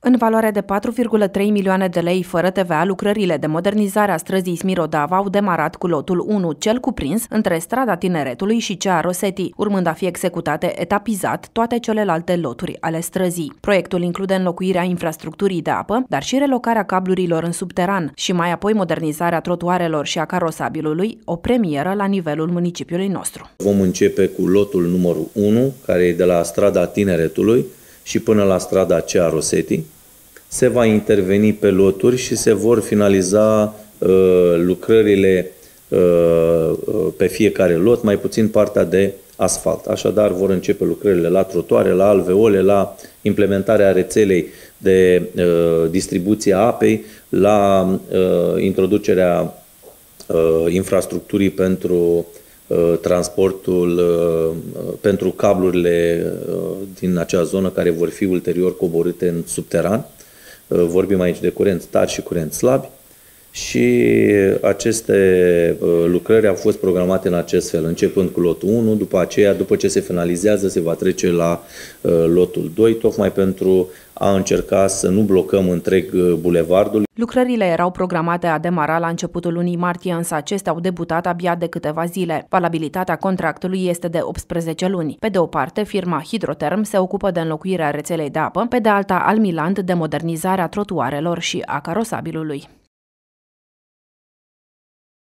În valoare de 4,3 milioane de lei fără TVA, lucrările de modernizare a străzii Smirodava au demarat cu lotul 1, cel cuprins între strada Tineretului și cea a Rosetti, urmând a fi executate etapizat toate celelalte loturi ale străzii. Proiectul include înlocuirea infrastructurii de apă, dar și relocarea cablurilor în subteran și mai apoi modernizarea trotuarelor și a carosabilului, o premieră la nivelul municipiului nostru. Vom începe cu lotul numărul 1, care e de la strada Tineretului, și până la strada Cea Rosetti. Se va interveni pe loturi și se vor finaliza uh, lucrările uh, uh, pe fiecare lot, mai puțin partea de asfalt. Așadar, vor începe lucrările la trotoare, la alveole, la implementarea rețelei de uh, distribuție a apei, la uh, introducerea uh, infrastructurii pentru Uh, transportul uh, pentru cablurile uh, din acea zonă care vor fi ulterior coborâte în subteran. Vorbim aici de curent tari și curent slabi și aceste lucrări au fost programate în acest fel, începând cu lotul 1, după aceea, după ce se finalizează, se va trece la lotul 2, tocmai pentru a încerca să nu blocăm întreg bulevardul. Lucrările erau programate a demara la începutul lunii martie, însă acestea au debutat abia de câteva zile. Valabilitatea contractului este de 18 luni. Pe de o parte, firma Hidroterm se ocupă de înlocuirea rețelei de apă, pe de alta Almiland de modernizarea trotuarelor și a carosabilului.